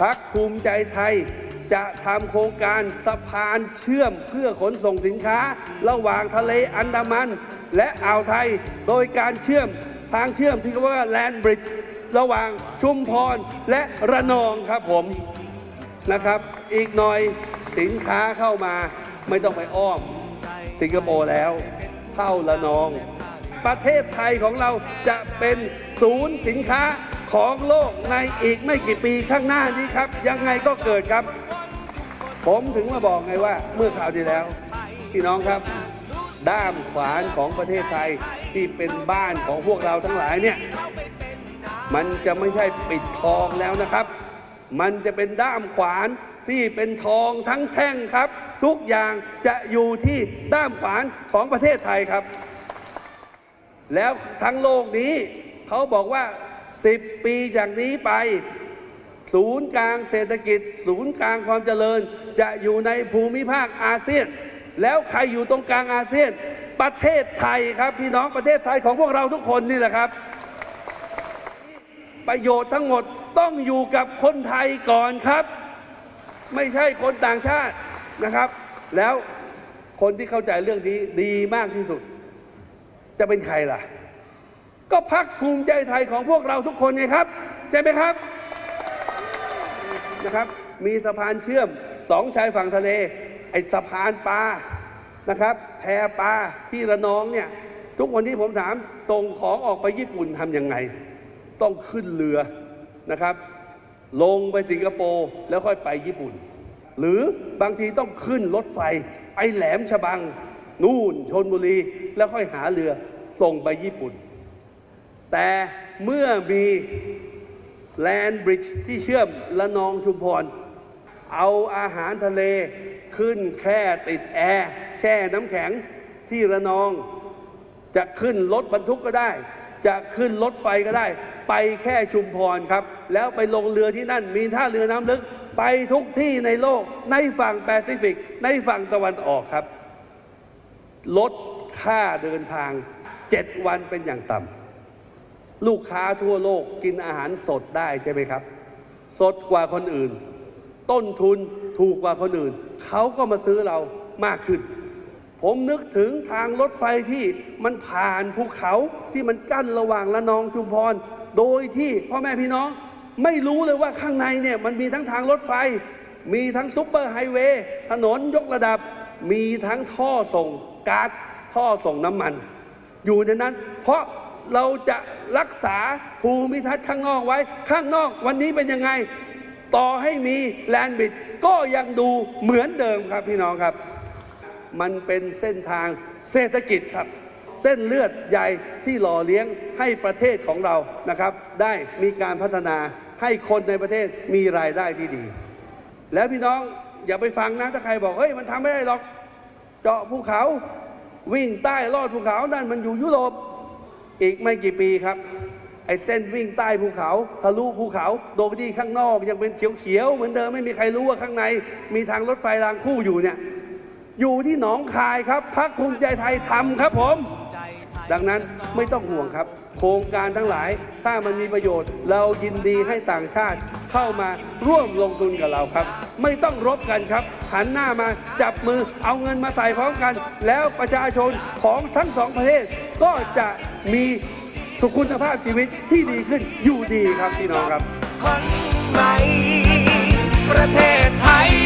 พักภูมิใจไทย จะทำโครงการสะพานเชื่อมเพื่อขนส่งสินค้า ระหว่างทะเลอันดามัน และอ่าวไทย โดยการเชื่อมทางเชื่อมที่เรียกว่าแลนบริดจ์ระหว่างชุมพรและระนองครับผมนะครับ อีกหน่อยสินค้าเข้ามาไม่ต้องไปอ้อมสิงคโปร์แล้ว เข้าละนอง ประเทศไทยของเราจะเป็นศูนย์สินค้า ของโลกในอีกไม่กี่ปีข้างหน้านี้ครับ ยังไงก็เกิดครับ ผมถึงมาบอกไงว่า เมื่อข่าวที่แล้วพี่น้องครับ ด้ามขวานของประเทศไทยที่เป็นบ้านของพวกเราทั้งหลายเนี่ยมันจะไม่ใช่ปิดทองแล้วนะครับ มันจะเป็นด้ามขวานที่เป็นทองทั้งแท่งครับ ทุกอย่างจะอยู่ที่ด้ามขวานของประเทศไทยครับ แล้วทั้งโลกนี้เขาบอกว่า 10 ปีจากนี้ไป ศูนย์กลางเศรษฐกิจ ศูนย์กลางความเจริญ จะอยู่ในภูมิภาคอาเซียน แล้วใครอยู่ตรงกลางอาเซียน ประเทศไทยครับ พี่น้องประเทศไทยของพวกเราทุกคนนี่แหละครับ ประโยชน์ทั้งหมดต้องอยู่กับคนไทยก่อนครับ ไม่ใช่คนต่างชาตินะครับ แล้วคนที่เข้าใจเรื่องนี้ดีมากที่สุด จะเป็นใครล่ะ ก็พักภูมิใจไทยของพวกเราทุกคนไงครับ ใช่ไหมครับนะครับ มีสะพานเชื่อมสองชายฝั่งทะเล ไอ้สะพานปลานะครับ แพปลาที่ระนองเนี่ยทุกวันที่ผมถามส่งของออกไปญี่ปุ่นทำยังไง ต้องขึ้นเรือนะครับ ลงไปสิงคโปร์แล้วค่อยไปญี่ปุ่น หรือบางทีต้องขึ้นรถไฟไปแหลมฉบัง นู่นชนบุรีแล้วค่อยหาเรือส่งไปญี่ปุ่น แต่เมื่อมีแลนบริดจ์ที่เชื่อมละนองชุมพร เอาอาหารทะเลขึ้นแค่ติดแอร์แช่น้ำแข็งที่ระนอง จะขึ้นรถบรรทุกก็ได้ จะขึ้นรถไฟก็ได้ ไปแค่ชุมพรครับ แล้วไปลงเรือที่นั่น มีท่าเรือน้ำลึก ไปทุกที่ในโลก ในฝั่งแปซิฟิก ในฝั่งตะวันออกครับ ลดค่าเดินทาง 7 วันเป็นอย่างต่ำ ลูกค้าทั่วโลกกินอาหารสดได้ใช่ไหมครับ สดกว่าคนอื่น ต้นทุนถูกกว่าคนอื่น เขาก็มาซื้อเรามากขึ้น ผมนึกถึงทางรถไฟที่มันผ่านภูเขาที่มันกั้นระหว่างระนองชุมพร โดยที่พ่อแม่พี่น้องไม่รู้เลยว่าข้างในเนี่ยมันมีทั้งทางรถไฟ มีทั้งซุปเปอร์ไฮเวย์ถนนยกระดับ มีทั้งท่อส่งก๊าซท่อส่งน้ำมัน อยู่ในนั้น เพราะ เราจะรักษาภูมิทัศน์ข้างนอกไว้ ข้างนอกวันนี้เป็นยังไง ต่อให้มีแลนบิดก็ยังดูเหมือนเดิมครับพี่น้องครับ มันเป็นเส้นทางเศรษฐกิจครับ เส้นเลือดใหญ่ที่หล่อเลี้ยงให้ประเทศของเรานะครับ ได้มีการพัฒนาให้คนในประเทศมีรายได้ที่ดี แล้วพี่น้องอย่าไปฟังนะถ้าใครบอกเฮ้ยมันทำไม่ได้หรอก เจาะภูเขาวิ่งใต้ลอดภูเขานั่นมันอยู่ยุโรป อีกไม่กี่ปีครับ ไอ้เส้นวิ่งใต้ภูเขาทะลุภูเขาโดยที่ข้างนอกยังเป็นเขียวๆเหมือนเดิมไม่มีใครรู้ว่าข้างใน มีทางรถไฟรางคู่อยู่เนี่ย อยู่ที่หนองคายครับพักภูมิใจไทยทำครับผม ดังนั้นไม่ต้องห่วงครับ โครงการทั้งหลายถ้ามันมีประโยชน์ เรายินดีให้ต่างชาติเข้ามาร่วมลงทุนกับเราครับ ไม่ต้องรบกันครับหันหน้ามาจับมือเอาเงินมาใส่พร้อมกัน แล้วประชาชนของทั้งสองประเทศก็จะมีสุขคุณภาพชีวิตที่ดีขึ้นอยู่ดีครับพี่น้องครับคนใหม่ประเทศไทย